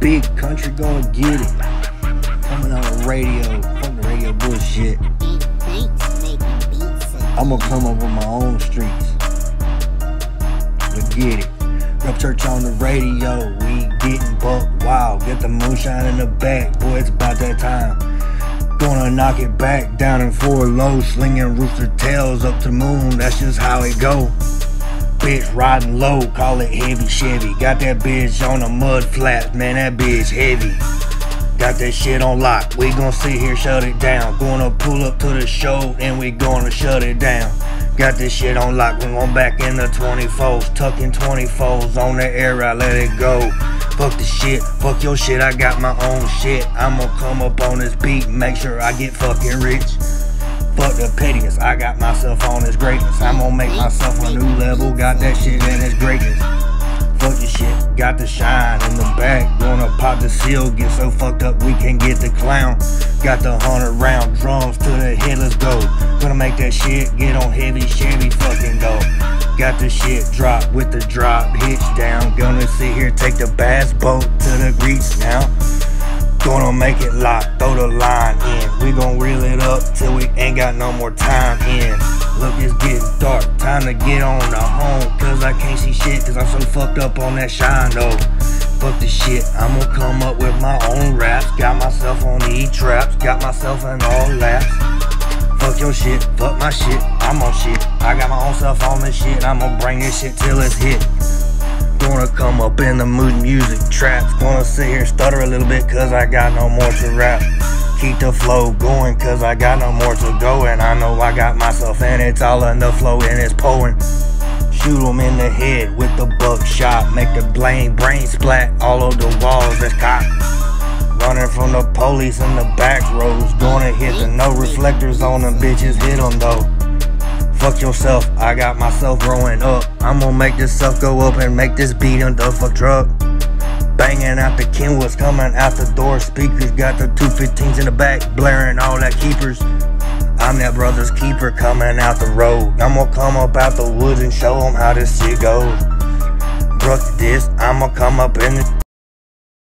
big country gonna get it. Coming on the radio, fuck the radio bullshit. I'ma come up with my own streets. Let's get it. Rep church on the radio, we getting buck wild. Get the moonshine in the back, boy, it's about that time. Gonna knock it back down in four low, slinging rooster tails up to the moon. That's just how it go. Bitch riding low, call it heavy Chevy. Got that bitch on the mud flat, man, that bitch heavy. Got that shit on lock. We gon' sit here, shut it down. Gonna pull up to the show and we gonna shut it down. Got this shit on lock. We going back in the 24s. Tucking 24s on the air. I let it go. Fuck the shit. Fuck your shit. I got my own shit. I'ma come up on this beat. Make sure I get fucking rich. Fuck the pettiness. I got myself on this greatness. I'm gonna make myself a new level. Got that shit in its greatness. Fuck the shit. Got the shine in the back. Gonna pop the seal. Get so fucked up we can't get the clown. Got the hundred round drums to the head. Let's go. Gonna make that shit get on heavy Chevy. Fucking go. Got the shit drop with the drop hitch down. Gonna sit here, take the bass boat to the grease now. Gonna make it lock, throw the line in. We gon' reel it up till we ain't got no more time in. Look, it's getting dark, time to get on the home. Cause I can't see shit, cause I'm so fucked up on that shine though. Fuck the shit, I'ma come up with my own raps. Got myself on these traps, got myself in all laps. Fuck your shit, fuck my shit, I'm on shit. I got my own self on this shit, I'ma bring this shit till it's hit. Gonna come up in the mood music traps. Gonna sit here stutter a little bit cause I got no more to rap. Keep the flow going cause I got no more to go. And I know I got myself and it's all in the flow and it's pouring. Shoot 'em in the head with the buckshot. Make the blame brain splat all over the walls that's caught. Running from the police in the back roads. Gonna hit the no reflectors on them bitches. Hit them though. Fuck yourself, I got myself growing up. I'm gonna make this stuff go up and make this beat on the fuck truck. Banging out the Kenwoods, coming out the door. Speakers got the 215s in the back, blaring all that keepers. I'm that brother's keeper coming out the road. I'm gonna come up out the woods and show them how this shit goes. Bruck this, I'ma come up in the